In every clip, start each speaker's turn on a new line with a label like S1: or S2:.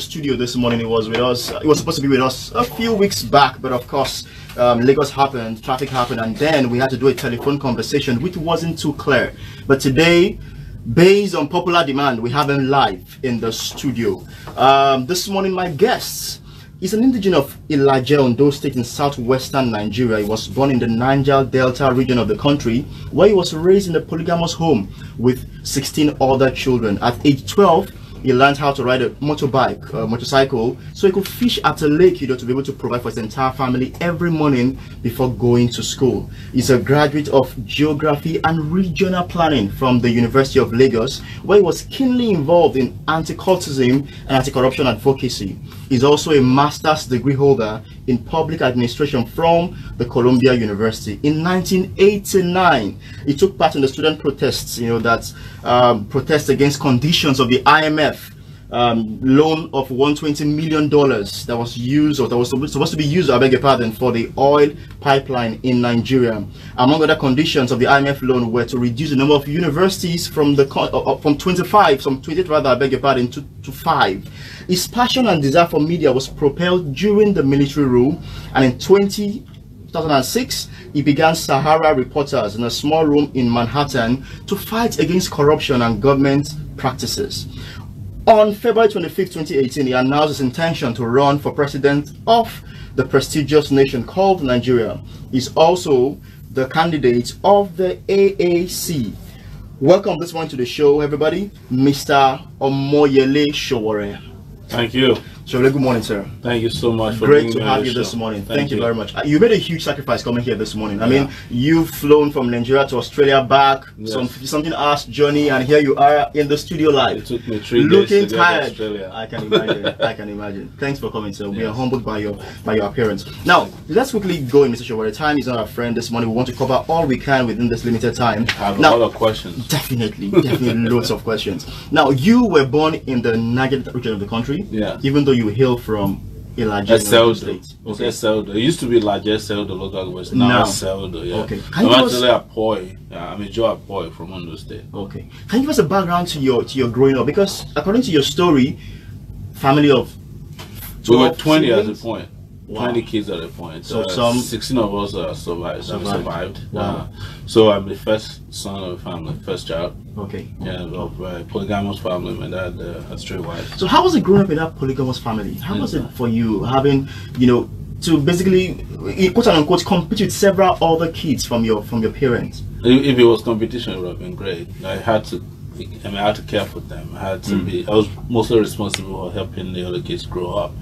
S1: studio this morning. He was with us. He was supposed to be with us a few weeks back, but of course, um, Lagos happened, traffic happened, and then we had to do a telephone conversation, which wasn't too clear. But today, based on popular demand, we have him live in the studio. Um, this morning, my guests is an indigenous of Ilaje, Ondo State in southwestern Nigeria. He was born in the Niger Delta region of the country, where he was raised in a polygamous home with 16 other children. At age 12, he learned how to ride a motorbike, a motorcycle, so he could fish at a lake, know, to be able to provide for his entire family every morning before going to school. He's a graduate of geography and regional planning from the University of Lagos, where he was keenly involved in anti-cultism and anti-corruption advocacy. He's also a master's degree holder in public administration from the Columbia University. In 1989, he took part in the student protests, you know, that um, protest against conditions of the IMF um, loan of 120 million dollars that was used or that was supposed to be used, I beg your pardon, for the oil pipeline in Nigeria. Among other conditions of the IMF loan were to reduce the number of universities from the uh, uh, from 25, from 28 rather, I beg your pardon, to, to five. His passion and desire for media was propelled during the military rule, and in 20 2006, he began Sahara Reporters in a small room in Manhattan to fight against corruption and government practices. On February 25, 2018, he announced his intention to run for president of the prestigious nation called Nigeria. He's also the candidate of the AAC. Welcome this one to the show, everybody, Mr. Omoyele Sowore.
S2: Thank you.
S1: So, good morning, sir.
S2: Thank you so much.
S1: Great to have you this morning. Thank, Thank you. you. very much. Uh, you made a huge sacrifice coming here this morning. I mean, you've flown from Nigeria to Australia back, yes. some something asked journey, and here you are in the studio live.
S2: It took me three
S1: Looking
S2: days to
S1: tired.
S2: Australia.
S1: I can imagine. I can imagine. Thanks for coming, sir. Yes. We are humbled by your by your appearance. Now, let's quickly go in, Mr. Sowore. Time is not our friend this morning. We want to cover all we can within this limited time.
S2: I have
S1: now,
S2: a lot of questions.
S1: Definitely, definitely loads of questions. Now, you were born in the Niger region of the country.
S2: Yeah.
S1: Even though you hail from
S2: Ese-Odo. Okay. Ese-Odo. It used to be Ilaje Ese-Odo local government. Now no. Yeah.
S1: Okay.
S2: Can I'm actually us... a boy. Yeah, I'm a Joe boy from Ondo State.
S1: Okay. Can you give us a background to your to your growing up? Because according to your story, family of
S2: we were 20 siblings? at the point. Wow. 20 kids at a point. So uh, some 16 of us uh, survived. survived. survived. Wow. Uh, so I'm the first son of a family, first child.
S1: Okay.
S2: Yeah, of a polygamous family. My dad uh, has three wives.
S1: So how was it growing up in that polygamous family? How yeah. was it for you having, you know, to basically quote unquote compete with several other kids from your from your parents?
S2: If it was competition, it would have been great. I had to I mean, I had to care for them. I had to mm. be. I was mostly responsible for helping the other kids grow up.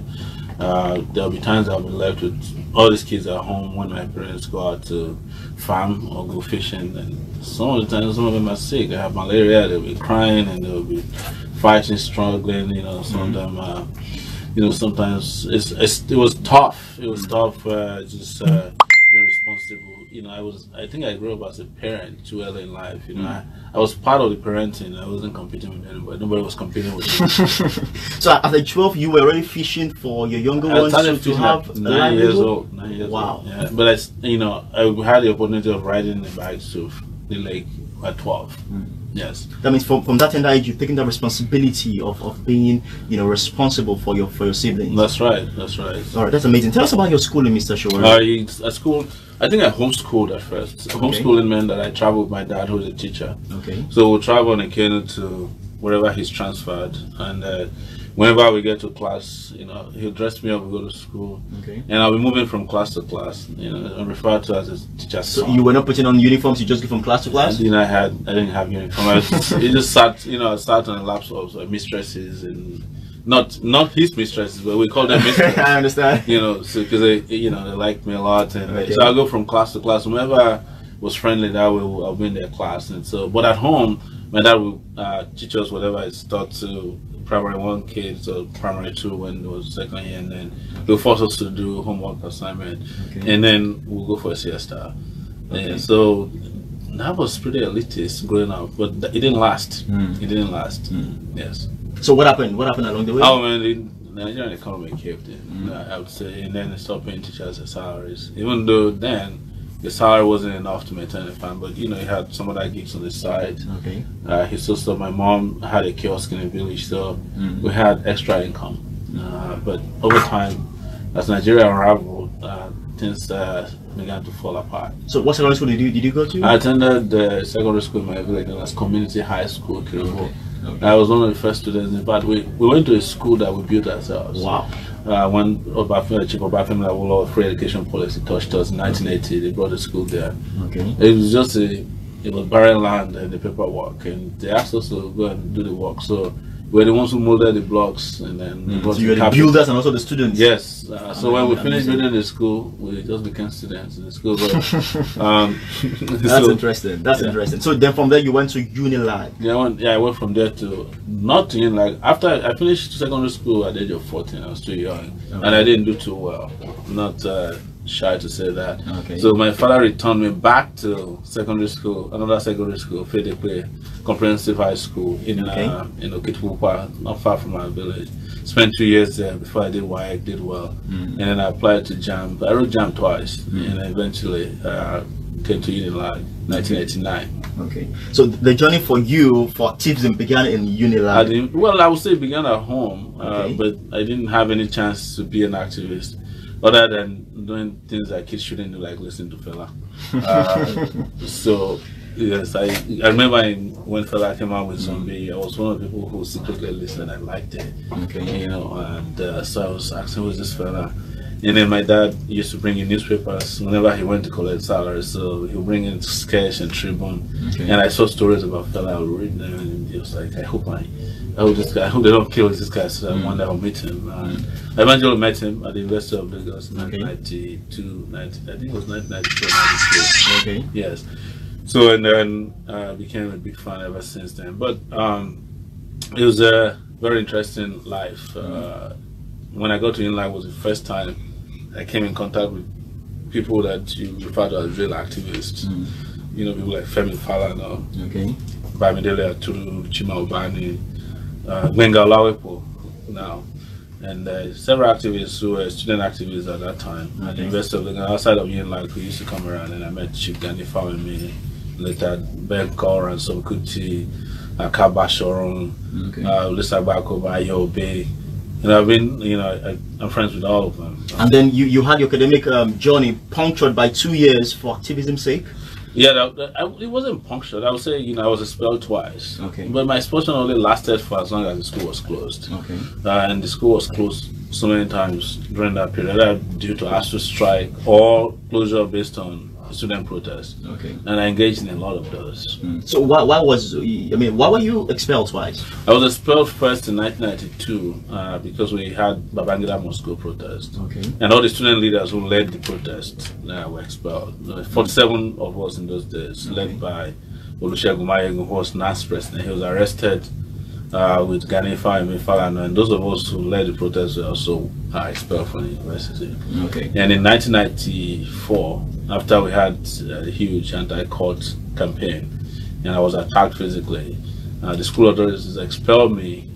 S2: Uh, there'll be times I'll be left with all these kids at home when my parents go out to farm or go fishing. And some of the times, some of them are sick. They have malaria. They'll be crying and they'll be fighting, struggling. You know, some of them. Uh, you know, sometimes it's, it's, it was tough. It was tough. Uh, just uh, responsible you know, I was, I think I grew up as a parent too early in life. You know, mm. I, I was part of the parenting. I wasn't competing with anybody. Nobody was competing with me.
S1: so at age 12, you were already fishing for your younger I ones to, to have
S2: nine years old. Nine years wow. old. Yeah. But I, you know, I had the opportunity of riding the bikes to the lake at 12. Mm. Yes.
S1: That means from, from that tender age, you've taken the responsibility of, of being, you know, responsible for your for your siblings.
S2: That's right. That's right.
S1: All right. That's amazing. Tell us about your schooling, Mr. Sowore.
S2: Uh, at school, I think I homeschooled at first. Okay. Homeschooling meant that I traveled with my dad, who was a teacher.
S1: Okay.
S2: So we'll travel on a canoe to wherever he's transferred, and uh, whenever we get to class, you know, he'll dress me up, we go to school.
S1: Okay.
S2: And I'll be moving from class to class, you know, I'm referred to as a teacher.
S1: So son. you were not putting on uniforms, you just go from class to class?
S2: You know, I had, I didn't have uniform. I just, it just sat, you know, I sat on laps of uh, mistresses and not not his mistresses, but we call them mistresses.
S1: I understand.
S2: You know, so because they, you know, they liked me a lot, and okay. so I go from class to class. Whenever I was friendly, that way I'll be in their class, and so. But at home, my dad would uh, teach us whatever I taught to primary one kids or primary two when it was second year, and then they'll force us to do homework assignment, okay. and then we'll go for a siesta. Okay. And so that was pretty elitist growing up, but it didn't last. Mm. It didn't last. Mm. Yes.
S1: So what happened? What happened along the way?
S2: Oh man, the Nigerian economy caved in. Mm. I would say, and then they stopped paying teachers their salaries, even though then the salary wasn't enough to maintain the family, but you know, he had some other gigs on the side.
S1: Okay.
S2: Uh, his sister, my mom had a kiosk in the village, so mm. we had extra income. Uh, but over time, as Nigeria unraveled, uh, things uh, began to fall apart.
S1: So what secondary school did you did you go to?
S2: I attended the secondary school in my village, as Community High School, Kiribo.
S1: Okay. Okay.
S2: I was one of the first students. In fact, we, we went to a school that we built ourselves.
S1: Wow.
S2: Uh, when Obafemi, Chief Obafemi Awolowo Free Education Policy touched us in 1980, they brought the school there.
S1: Okay.
S2: It was just a, it was barren land and the paperwork, and they asked us to go and do the work. So we're the ones who molded the blocks, and then brought
S1: So you're the builders and also the students.
S2: Yes. Uh, so when we finished building the school, we just became students in the school. But, um,
S1: That's
S2: so-
S1: interesting. That's
S2: yeah.
S1: interesting. So then from there you went to Unilag.
S2: Yeah, I went, yeah, I went from there to not to like after I finished secondary school at the age of 14, I was too young, and I didn't do too well. Not uh, shy to say that.
S1: Okay.
S2: So my father returned me back to secondary school, another secondary school, Fedepe Comprehensive High School in
S1: Okay.
S2: uh, in Okitipupa, not far from our village. Spent two years there before I did WAEC, did well, and then I applied to JAMB. I wrote JAMB twice, and eventually uh, came to Unilag, 1989.
S1: Okay. So the journey for you for Tibbs began in
S2: I
S1: Unilag.
S2: didn't, well, I would say it began at home, uh,
S1: Okay.
S2: but I didn't have any chance to be an activist other than doing things that kids shouldn't do, like listen to Fela. Uh, so, yes, I, I remember in, when Fela came out with Zombie, I was one of the people who secretly listened. I liked it,
S1: Okay.
S2: you know, and uh, so I was asking, who's this fella? And then my dad used to bring in newspapers whenever he went to collect salary. So he'll bring in Sketch and Tribune.
S1: Okay.
S2: And I saw stories about Fela, I would read them, and it was like, I hope I, I hope this guy, I hope they don't kill this guy, so I one day I'll meet him. And I eventually met him at the University of Lagos in
S1: Okay.
S2: 1992, 90, I think it was 1992,
S1: Okay.
S2: Yes. So and then uh, became a big fan ever since then. But um, it was a very interesting life. Uh, when I got to Unilag was the first time I came in contact with people that you refer to as real activists. You know, people like Femi Falana,
S1: Okay.
S2: Bamidele Aturu, Chima Ubani, uh, Gbenga Olawepo now, and uh, several activists who were student activists at that time at the
S1: Okay.
S2: University of Lagos, outside of Unilag, who used to come around, and I met Chief Gani Fawehinmi, later Beko Ransome-Kuti, Akaba Shoron,
S1: Okay.
S2: uh, Lisa Bako, Bayo Bay. You know, I've been, you know, I, I'm friends with all of them.
S1: And then you, you had your academic um, journey punctured by two years for activism's sake.
S2: Yeah, that, that- I, it wasn't punctured. I would say, you know, I was expelled twice.
S1: Okay.
S2: But my expulsion only lasted for as long as the school was closed.
S1: Okay.
S2: Uh, and the school was closed so many times during that period, either due to ASUU strike or closure based on student protest.
S1: Okay.
S2: And I engaged in a lot of those.
S1: So why, why was I mean why were you expelled twice?
S2: I was expelled first in 1992 uh, because we had Babangida Moscow protest.
S1: Okay.
S2: And all the student leaders who led the protest uh, were expelled. Uh, 47 of us in those days, led by Olusegun Maiyegun, who was NANS president. He was arrested uh, with Gani Fawehinmi Falana, and those of us who led the protest were also uh, expelled from the university.
S1: Okay.
S2: And in 1994, after we had uh, a huge anti-cult campaign, and I was attacked physically, uh, the school authorities expelled me,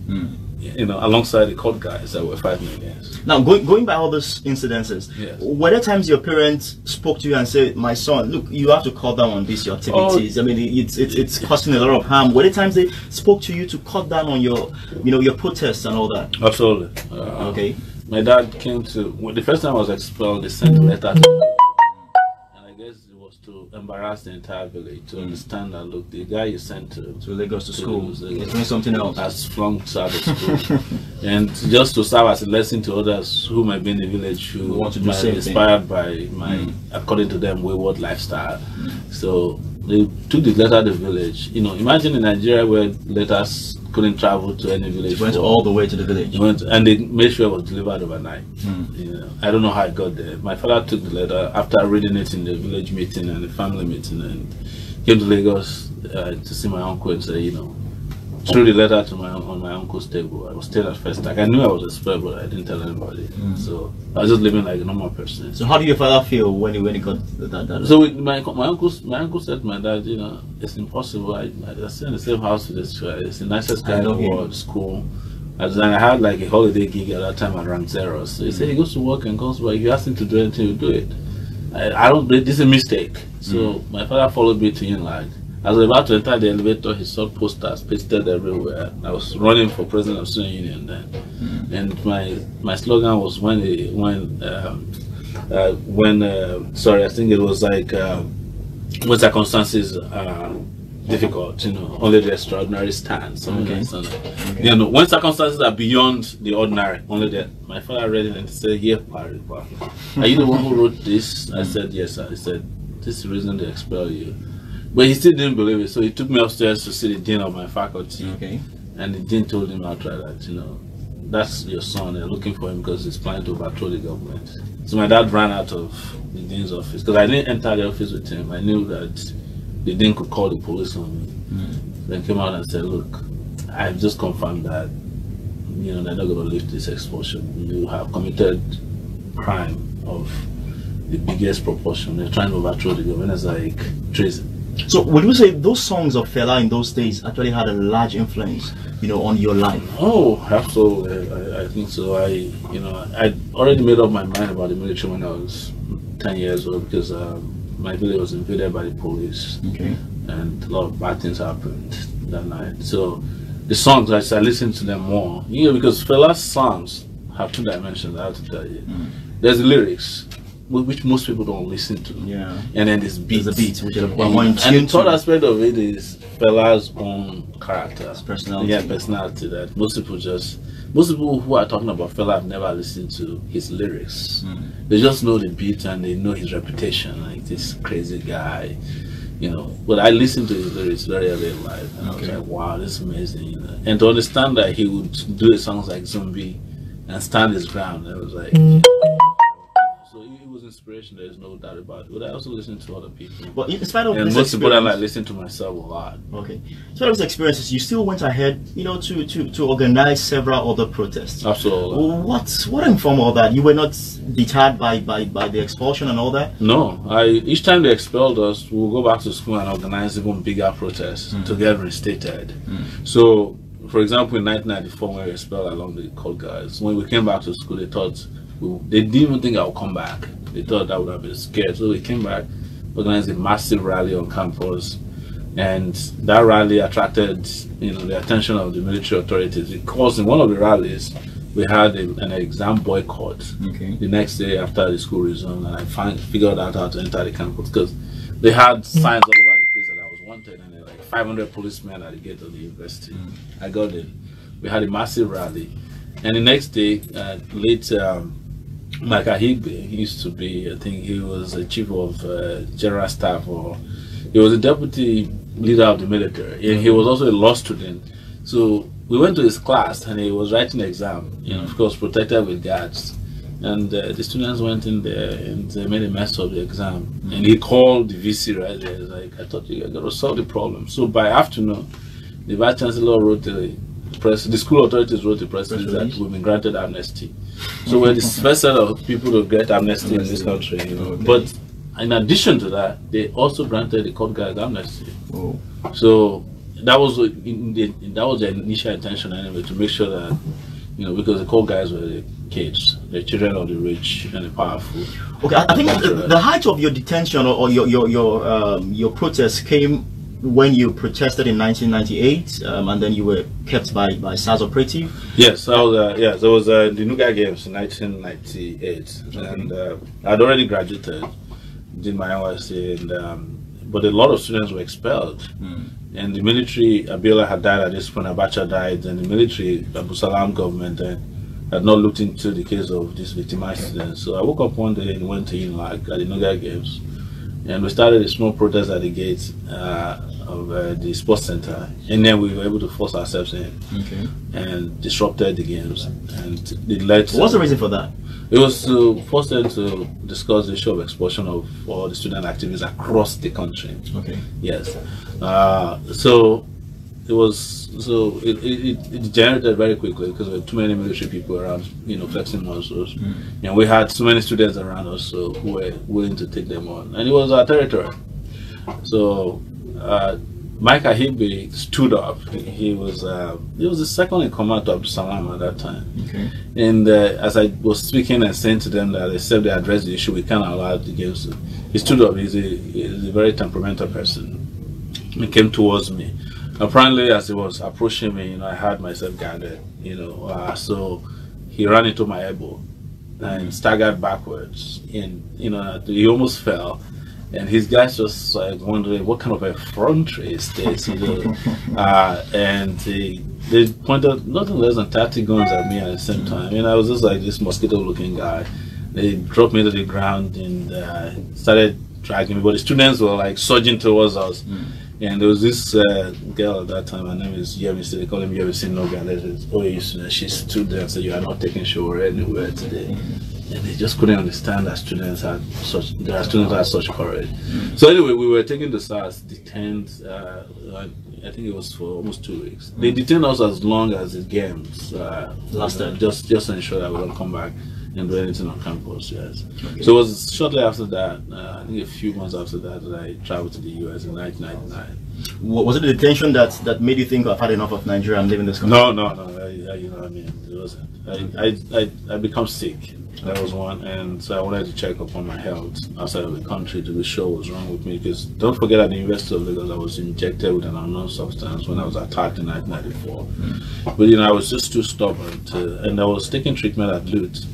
S2: you know, alongside the cult guys that were fighting against.
S1: Now going going by all those incidences,
S2: Yes.
S1: were there times your parents spoke to you and said, "My son, look, you have to cut down on these your activities. I mean, it's it's it's causing a lot of harm." Were there times they spoke to you to cut down on your, you know, your protests and all that?
S2: Absolutely. Uh,
S1: Okay.
S2: My dad came to when the first time I was expelled. They sent a letter, to embarrass the entire village to understand that look, the guy you sent to
S1: To Lagos to
S2: to
S1: school,
S2: Lagos,
S1: He's uh, doing something else.
S2: has flunked out of school, and just to serve as a lesson to others who might be in the village who
S1: Who want to do
S2: might be
S1: thing.
S2: inspired by my, mm. according to them, wayward lifestyle. Mm. So they took the letter to the village. You know, imagine in Nigeria where letters couldn't travel to any village.
S1: Went all the way to the village.
S2: went, and they made sure it was delivered overnight. You know, I don't know how it got there. My father took the letter after reading it in the village meeting and the family meeting, and came to Lagos uh, to see my uncle and say, you know, threw the letter to my on my uncle's table. I was still at first like I knew I was expelled, but I didn't tell anybody. So I was just living like a normal person.
S1: So how did your father feel when he when he got that? that
S2: So with my my uncle's my uncle said to my dad, you know, it's impossible. I I stay in the same house with this guy. It's the nicest guy
S1: I
S2: in the world. School. As I had like a holiday gig at that time at Rank Xerox. So he said he goes to work and comes back. If you ask him to do anything, he'll do it. I, I don't this is a mistake. So
S1: Mm.
S2: my father followed me to Unilag. I was about to enter the elevator, he saw posters pasted everywhere. I was running for president of student union then, mm. and my my slogan was when it, when um, uh, when uh, sorry, I think it was like uh, when circumstances are difficult, you know, only the extraordinary stand. Something okay. Okay. You know, when circumstances are beyond the ordinary, only that. My father read it and said, "Here, Parry, are you the one who wrote this?" I said, "Yes, sir." He said, "This is the reason they expel you." But he still didn't believe it, so he took me upstairs to see the dean of my faculty.
S1: Okay.
S2: And the dean told him outright that, you know, that's your son. They're looking for him because he's planning to overthrow the government. So my dad ran out of the dean's office because I didn't enter the office with him. I knew that the dean could call the police on me. Mm. Then came out and said, "Look, I've just confirmed that you know they're not going to lift this expulsion. You have committed crime of the biggest proportion. They're trying to overthrow the government. It's like treason."
S1: So would you say those songs of Fela in those days actually had a large influence, you know, on your life?
S2: Oh, absolutely. I, I think so. I, you know, I already made up my mind about the military when I was 10 years old because um, my village was invaded by the police.
S1: Okay.
S2: And a lot of bad things happened that night. So the songs, I, I listened to them more, you know, because Fela's songs have two dimensions, I have to tell you. Mm. There's the lyrics which most people don't listen to.
S1: Yeah.
S2: And then this beat.
S1: the beat, which is
S2: and, and the third aspect of it is Fela's own character.
S1: His personality.
S2: Yeah, personality that most people just most people who are talking about Fela have never listened to his lyrics. Mm. They just know the beat and they know his reputation, like this crazy guy. You know, but I listened to his lyrics very early in life, and okay. I was like, "Wow, this is amazing!" You know? And to understand that he would do songs like "Zombie" and stand his ground, I was like, mm inspiration. There's no doubt about it. But I also listen to other people.
S1: But in spite of
S2: and
S1: this
S2: most importantly, I listen to myself a lot.
S1: Okay. So those experiences, you still went ahead, you know, to to to organize several other protests.
S2: Absolutely.
S1: What what informed all that? You were not deterred by by by the expulsion and all that.
S2: No, I each time they expelled us, we'll go back to school and organize even bigger protests mm. to get reinstated. Mm. So. For example, in 1994, when we were expelled along the cult guys, when we came back to school, they thought they didn't even think I would come back. They thought I would have been scared. So they came back, organized a massive rally on campus. And that rally attracted, you know, the attention of the military authorities because in one of the rallies, we had a, an exam boycott
S1: okay.
S2: the next day after the school resumed, and I find, figured out how to enter the campus because they had signs all over the place that I was wanted, and there were like 500 policemen at the gate of the university. Mm. I got in. We had a massive rally, and the next day, uh, late um, Mike Akhigbe used to be, I think he was a chief of uh, general staff or he was a deputy leader of the military and he was also a law student. So we went to his class and he was writing an exam, you know, of course protected with guards. And uh, the students went in there and they made a mess of the exam. And he called the VC right there. He's like, I thought you got to solve the problem. So by afternoon, the vice chancellor wrote the press, the school authorities wrote the press that we've been granted amnesty. So we're the first set of people to get amnesty, in this country. You know? Okay. But in addition to that, they also granted the cult guys amnesty.
S1: Oh.
S2: So that was in the, that was the initial intention anyway to make sure that you know because the cult guys were the kids, the children of the rich and the powerful.
S1: Okay, I, I think the, the, height of your detention or, or your your your um, your protest came when you protested in 1998, um, and then you were kept by by SARS operative.
S2: Yes, I was. Uh, yes, it was uh, the Nuga Games in 1998, okay. and uh, I'd already graduated, did my NYSC, and um, but a lot of students were expelled. Mm. And the military, Abiola had died at this point, Abacha died, and the military, Abu Salam government, uh, had not looked into the case of these victimized students. So I woke up one day and went to Unilag at the Nuga Games, and we started a small protest at the gate. Uh, of uh, the sports center, and then we were able to force ourselves in
S1: okay.
S2: and disrupted the games. And it led.
S1: To, What's the reason for that?
S2: It was to force them to discuss the issue of expulsion of all the student activities across the country.
S1: Okay.
S2: Yes. Uh, so it was so it, it, it degenerated very quickly because there were too many military people around, you know, flexing muscles, mm. and we had so many students around us so who were willing to take them on, and it was our territory. So uh, Mike Akhigbe stood up. He was uh, he was the second in command to Abdul Salam at that time.
S1: Okay.
S2: And uh, as I was speaking and saying to them that except they address the issue, we can't allow the games. He stood up. He's a, he's a very temperamental person. He came towards me. Apparently, as he was approaching me, you know, I had myself guarded, you know, uh, so he ran into my elbow and staggered backwards. And, you know, he almost fell. And his guys just like wondering what kind of effrontery is this, you know. uh, and they, they pointed nothing less than 30 guns at me at the same time. And I was just like this mosquito looking guy. They dropped me to the ground and uh, started dragging me, but the students were like surging towards us.
S1: Mm.
S2: And there was this uh, girl at that time, her name is Yemi, they call him Yemi Noga. There's OAU student. She stood there and said, You are not taking show anywhere today. And they just couldn't understand that students had such, their students had such courage. So anyway, we were taking the SARS, detained, uh, I think it was for almost two weeks. They detained us as long as the games uh,
S1: Lasted.
S2: just just to ensure that we don't come back and do anything on campus. Yes.
S1: Okay.
S2: So it was shortly after that. Uh, I think a few months after that that I traveled to the US in 1999.
S1: Was it the detention that, that made you think I've had enough of Nigeria and leaving this country?
S2: No, no, no. I, I, you know what I mean? It wasn't. I, I, I, I become sick. That was one, and so I wanted to check up on my health outside of the country to be sure what's wrong with me. Because don't forget, at the University of Lagos, I was injected with an unknown substance when I was attacked in 1994. But you know, I was just too stubborn to, and I was taking treatment at LUTH,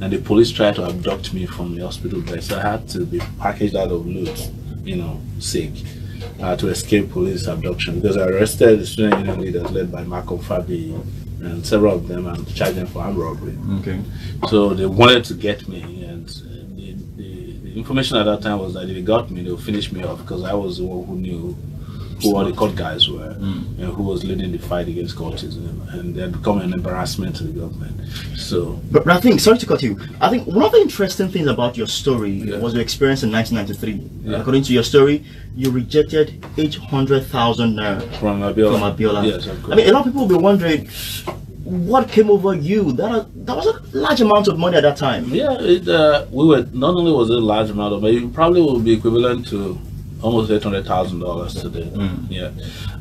S2: and the police tried to abduct me from the hospital bed, so I had to be packaged out of LUTH, you know, sick. Uh, to escape police abduction because I arrested the student union leaders led by Marco Fabi and several of them and charged them for armed robbery.
S1: Okay.
S2: So they wanted to get me, and uh, the, the, the information at that time was that if they got me, they'll finish me off because I was the one who knew who all the cult guys were and who was leading the fight against cultism, and they had become an embarrassment to the government. So
S1: But, but I think, sorry to cut you, I think one of the interesting things about your story
S2: Yeah.
S1: was your experience in 1993.
S2: Yeah.
S1: According to your story, you rejected 800,000 naira
S2: from Abiola,
S1: from Abiola.
S2: yes, of course.
S1: I mean, a lot of people will be wondering what came over you. That, that was a large amount of money at that time.
S2: Yeah, it, uh, we were not only was it a large amount of money, it probably would be equivalent to almost eight hundred thousand dollars today. Yeah,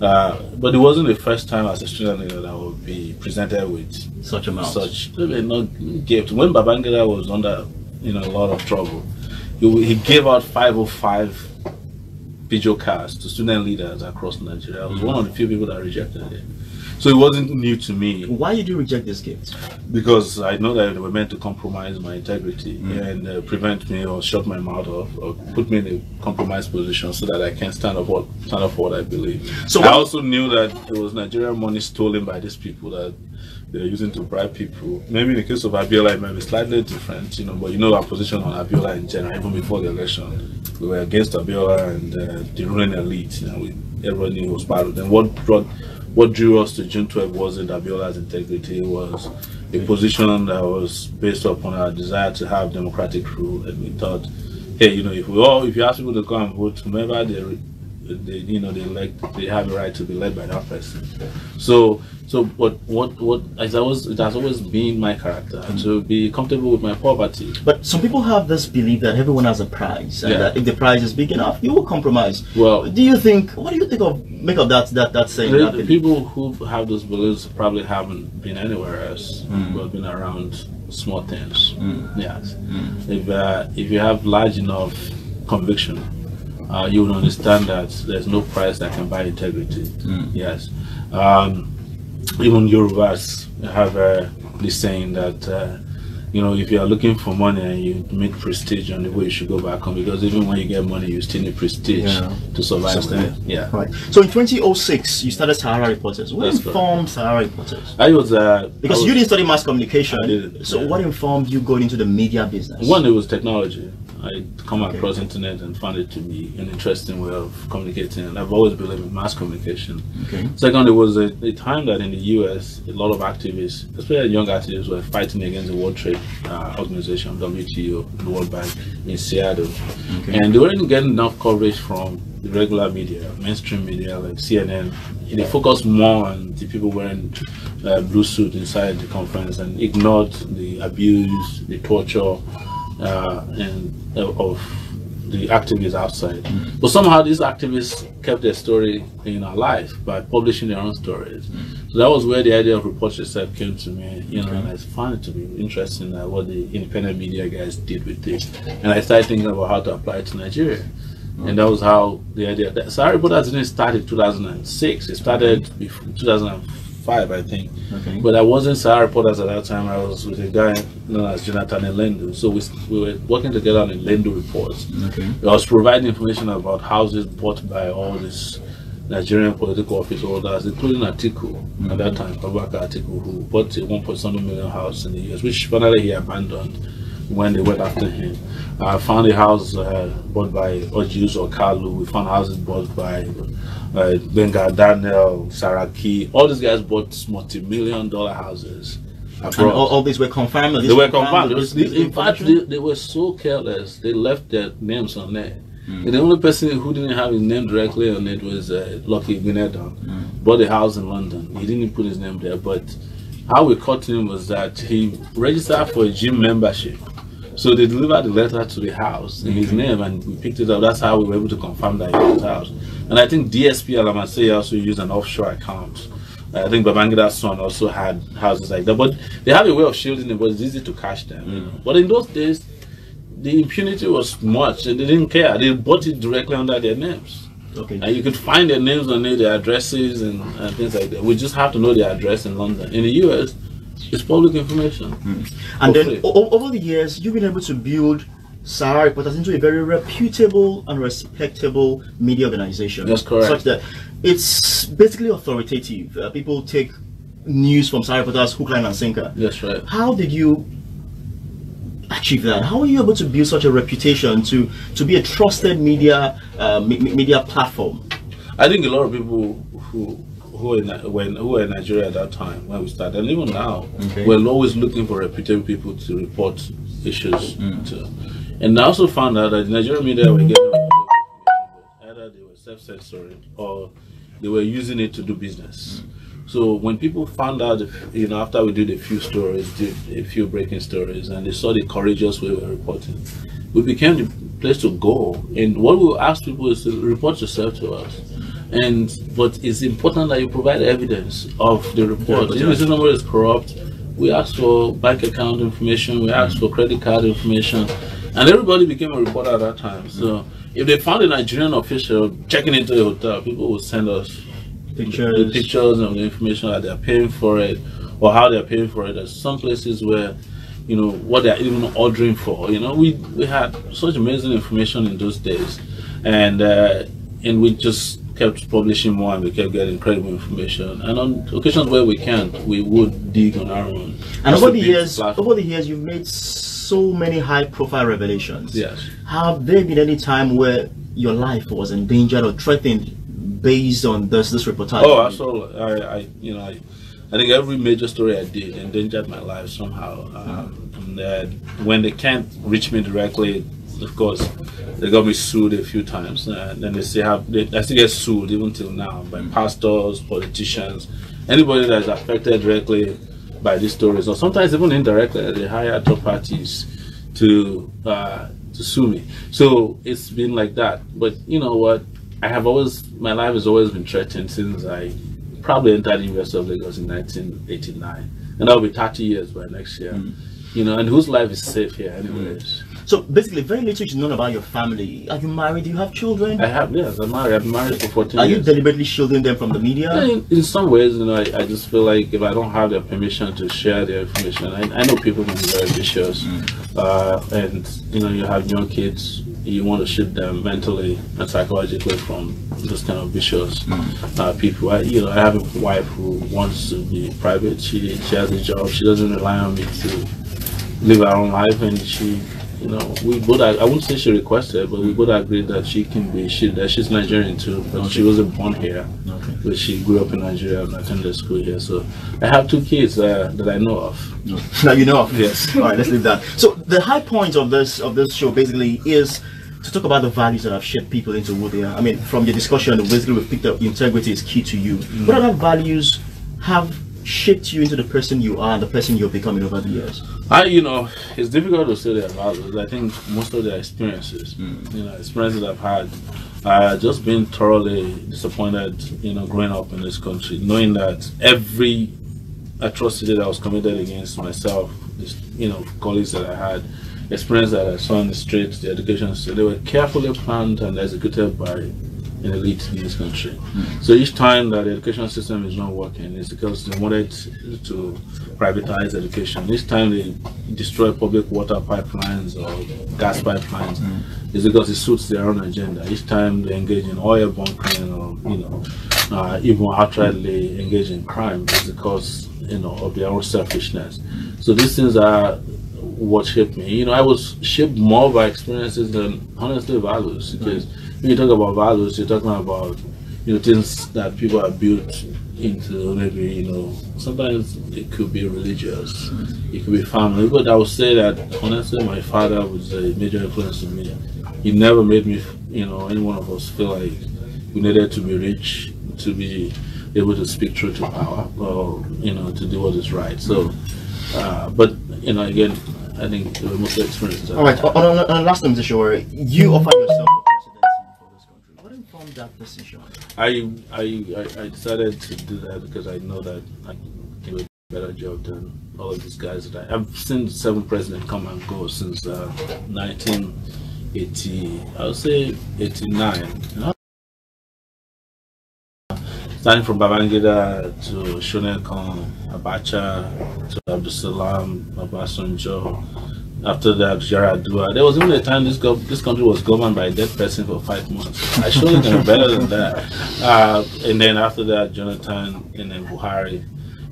S2: uh, but it wasn't the first time as a student leader that I would be presented with
S1: Such amount.
S2: such not gift. When Babangida was under you know a lot of trouble, he, he gave out five or five video cards to student leaders across Nigeria. I was one of the few people that rejected it. So it wasn't new to me
S1: Why did you reject this gift?
S2: because I know that they were meant to compromise my integrity and uh, prevent me or shut my mouth off or put me in a compromised position so that I can stand up what stand up for what I believe.
S1: So
S2: So I also knew that it was Nigerian money stolen by these people that they're using to bribe people. Maybe in the case of Abiola it might be slightly different, you know, but you know our position on Abiola in general, even before the election, we were against Abiola and uh, the ruling elite. You know, we, everyone knew he was part of them. What brought what drew us to June 12 wasn't Abiola's integrity, it was a position that was based upon our desire to have democratic rule. And we thought, hey, you know, if we all, if you ask people to come and vote, whomever they, they you know, they elect, they have a right to be led by that person. So, so what, what, what, as I was, it has always been my character to be comfortable with my poverty.
S1: But some people have this belief that everyone has a price, and
S2: Yeah.
S1: that if the price is big enough, you will compromise.
S2: Well-
S1: do you think? What do you think of make of that that that saying?
S2: The,
S1: that
S2: the people who have those beliefs probably haven't been anywhere else, hmm. but been around small things. Hmm. Yes. Hmm. If uh, if you have large enough conviction, uh, you will understand that there's no price that can buy integrity. Yes. Um, even Yorubas have uh, this saying that. Uh, you know, if you are looking for money and you need prestige on the way, you should go back home because even when you get money, you still need prestige
S1: Yeah.
S2: to survive. Yeah.
S1: Right. So in 2006, you started Sahara Reporters. What
S2: That's correct.
S1: informed Sahara Reporters?
S2: I was uh,
S1: Because
S2: I was-
S1: you didn't study mass communication.
S2: Didn't,
S1: So
S2: yeah.
S1: what informed you going into the media business?
S2: One, it was technology. I come
S1: Okay.
S2: across internet and found it to be an interesting way of communicating, and I've always believed in mass communication.
S1: Okay.
S2: Second, it was a, a time that in the U.S. a lot of activists, especially young activists, were fighting against the World Trade uh, Organization (WTO) the World Bank in Seattle,
S1: Okay.
S2: and they weren't getting enough coverage from the regular media, mainstream media like CNN. They focused more on the people wearing uh, blue suit inside the conference and ignored the abuse, the torture, uh, and uh, of the activists outside. But somehow these activists kept their story in our life by publishing their own stories. So that was where the idea of Report Yourself came to me, you know, and I found it to be interesting that what the independent media guys did with this. And I started thinking about how to apply it to Nigeria. and that was how the idea. That Sahara Reporters didn't start in 2006. It started before 2005, I think.
S1: Okay.
S2: But I wasn't Sahara Reporters at that time. I was with a guy known as Jonathan Elendu. So we, we were working together on Elendu reports.
S1: Okay.
S2: I was providing information about houses bought by all these Nigerian political office holders, including Atiku at that time, Abubakar Atiku, who bought a 1.7 million house in the US, which finally he abandoned when they went after him. I found a house uh, bought by Orji Uzor Kalu. We found houses bought by uh, Gbenga Daniel, Saraki. All these guys bought multi-million dollar houses.
S1: And all, all these were confirmed.
S2: They were confirmed.
S1: with
S2: It
S1: this- this
S2: in fact, they, they were so careless. They left their names on there. And the only person who didn't have his name directly on it was uh, Lucky Igbinedion. Bought a house in London. He didn't put his name there. But how we caught him was that he registered for a gym membership. So they delivered the letter to the house in his name, and we picked it up. That's how we were able to confirm that it was house. And I think DSP Alamieyeseigha also used an offshore account. I think Babangida's son also had houses like that, but they have a way of shielding it, but it's easy to catch them. Know? But in those days, the impunity was much, and they didn't care. They bought it directly under their names,
S1: Okay.
S2: and you could find their names on it, their addresses, and, and things like that. We just have to know their address in London. In the US, it's public information. Mm.
S1: And then
S2: Hopefully.
S1: o- o- over the years, you've been able to build Sahara Reporters into a very reputable and respectable media organization.
S2: That's correct.
S1: Such that it's basically authoritative. Uh, people take news from Sahara Reporters hook, line, and sinker.
S2: That's right.
S1: How did you achieve that? How are you able to build such a reputation to to be a trusted media uh, me- me- media platform?
S2: I think a lot of people who who were in, when who were in Nigeria at that time when we started, and even now,
S1: Okay.
S2: we're always looking for reputable people to report issues to. And I also found out that Nigerian media were getting either they were self-censoring or they were using it to do business. So when people found out, you know, after we did a few stories, did a few breaking stories, and they saw the courageous way we were reporting, we became the place to go. And what we ask people is to report yourself to us. And but it's important that you provide evidence of the report.
S1: Yeah,
S2: If somebody is corrupt, we ask for bank account information, we ask for credit card information, and everybody became a reporter at that time. So if they found a Nigerian official checking into a hotel, people would send us the
S1: Pictures.
S2: pictures and the information that they're paying for it or how they're paying for it. There's some places where, you know, what they're even ordering for. You know, we we had such amazing information in those days, and uh, and we just kept publishing more and we kept getting credible information. And on occasions where we can't, we would dig on our own.
S1: And over the years,
S2: platform.
S1: over the years, you've made so many high-profile revelations.
S2: yes.
S1: Have there been any time where your life was endangered or threatened based on this this reportage?
S2: Oh, absolutely. I, I you know, I, I think every major story I did endangered my life somehow. Um, and uh, when they can't reach me directly, of course, they got me sued a few times. Uh, and then they still have, they, I still get sued even till now by pastors, politicians, anybody that is affected directly by these stories, or sometimes even indirectly. They hire third parties to uh, to sue me. So it's been like that. But you know what? I have always my life has always been threatened since I probably entered the University of Lagos in 1989, and that'll be 30 years by next year. You know, and whose life is safe here, anyways?
S1: So basically, very little is known about your family. Are you married? Do you have children?
S2: I have yes, I'm married. I've been married for 14
S1: Are you
S2: years.
S1: deliberately shielding them from the media?
S2: in, in some ways, you know, I, I just feel like if I don't have their permission to share their information, I, I know people can be very vicious, uh, and you know, you have young kids, you want to shield them mentally and psychologically from this kind of vicious uh, people. I, you know, I have a wife who wants to be private. She she has a job. She doesn't rely on me to live her own life, and she. You know, we both, I I wouldn't say she requested, but we both agreed that she can be, she, that she's Nigerian too, but she wasn't born here
S1: Okay.
S2: but she grew up in Nigeria and attended school here. So I have two kids uh, that I know of.
S1: now you know. of.
S2: Yes.
S1: All right, let's leave that. So the high point of this of this show basically is to talk about the values that have shaped people into who they are. I mean, from your discussion, basically we've picked up integrity is key to you. What other values have shaped you into the person you are and the person you're becoming over the years?
S2: I, you know, it's difficult to say their values. I think most of the experiences, you know, experiences I've had, I just been thoroughly disappointed, you know, growing up in this country, knowing that every atrocity that was committed against myself, you know, colleagues that I had, experience that I saw on the streets, the education system, they were carefully planned and executed by an elite in this country. Mm. So each time that the education system is not working, it's because they wanted to privatize education. Each time they destroy public water pipelines or gas pipelines, mm. it's because it suits their own agenda. Each time they engage in oil bunkering or you know, uh, even outrightly engage in crime, it's because you know of their own selfishness. So these things are what shaped me. You know, I was shaped more by experiences than honestly values because when you talk about values, you're talking about you know things that people are built into. Maybe you know sometimes it could be religious, it could be family. But I would say that honestly, my father was a major influence on me. He never made me, you know, any one of us feel like we needed to be rich to be able to speak truth to power or you know to do what is right. So, uh, but you know, again, I think the most experiences.
S1: All right. On, on, on last time, Mr. you offered yourself that decision?
S2: I, I I decided to do that because I know that I can do a better job than all of these guys that I, have seen seven presidents come and go since uh, 1980. I would say 89 starting from Babangida to Shonekan, Abacha, to Abdulsalam, Obasanjo, after that Yar'Adua. There was even a time this this country was governed by a dead person for five months. I surely can better than that. Uh, and then after that, Jonathan and then Buhari.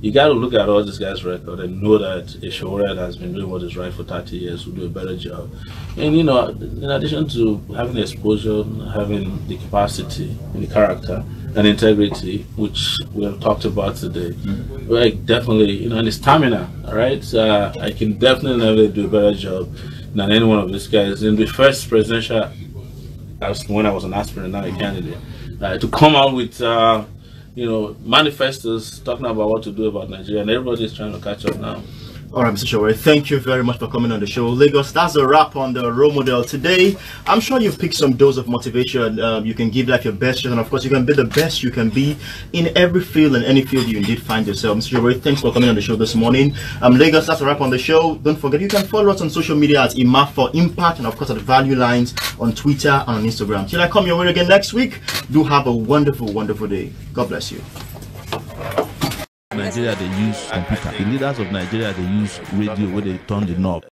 S2: You got to look at all these guys' record and know that Ishore has been doing what is right for 30 years will do a better job. And you know, in addition to having exposure, having the capacity and the character, and integrity, which we have talked about today. Like definitely, you know, and stamina. All right, uh, I can definitely do a better job than any one of these guys. In the first presidential, that's when I was an aspirant, now a candidate, uh, to come out with. Uh, you know, manifestos talking about what to do about Nigeria, and everybody's trying to catch up now.
S1: All right, Mr. Sowore, thank you very much for coming on the show. Lagos, that's a wrap on the role model today. I'm sure you've picked some dose of motivation. Um, you can give life your best and of course, you can be the best you can be in every field and any field you indeed find yourself. Mr. Sowore, thanks for coming on the show this morning. Um, Lagos, that's a wrap on the show. Don't forget, you can follow us on social media at IMAF for Impact, and of course, at Value Lines on Twitter and on Instagram. Till I come your way again next week, do have a wonderful, wonderful day. God bless you.
S3: Nigeria they use computer. The leaders of Nigeria they use radio where they turn the knob.